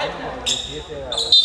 7 a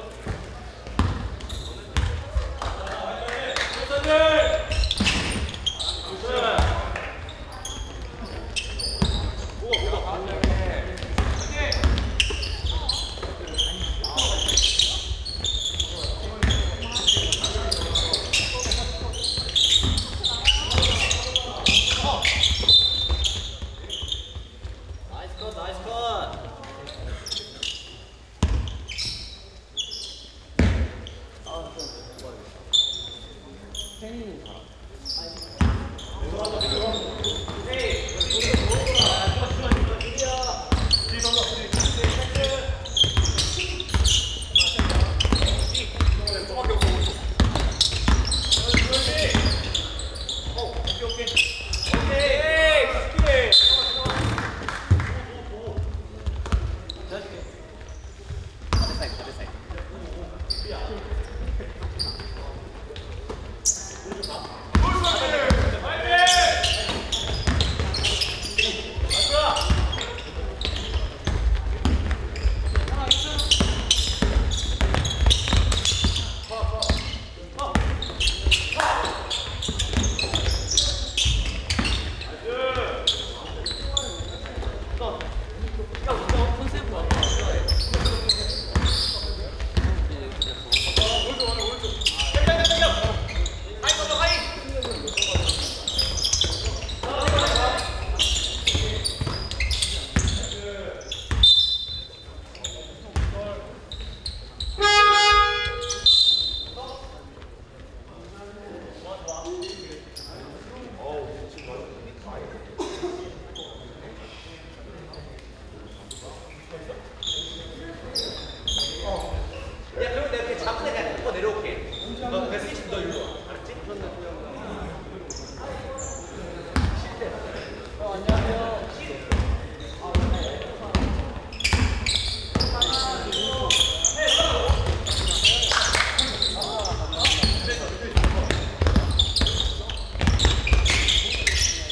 Well,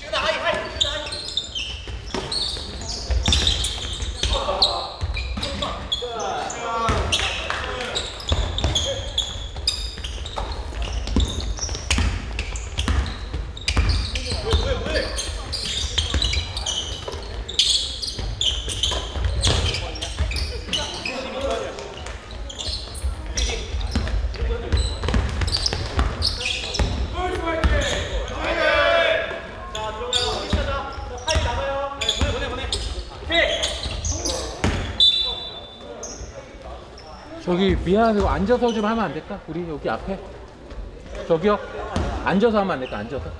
시윤아 하이 하이 시윤아 하이 자 들어가요 시작하자 하이 나가요 네 보내 보내 보내 오케이 저기 미안해도 앉아서 좀 하면 안 될까? 우리 여기 앞에 저기요 앉아서 하면 안 될까? 앉아서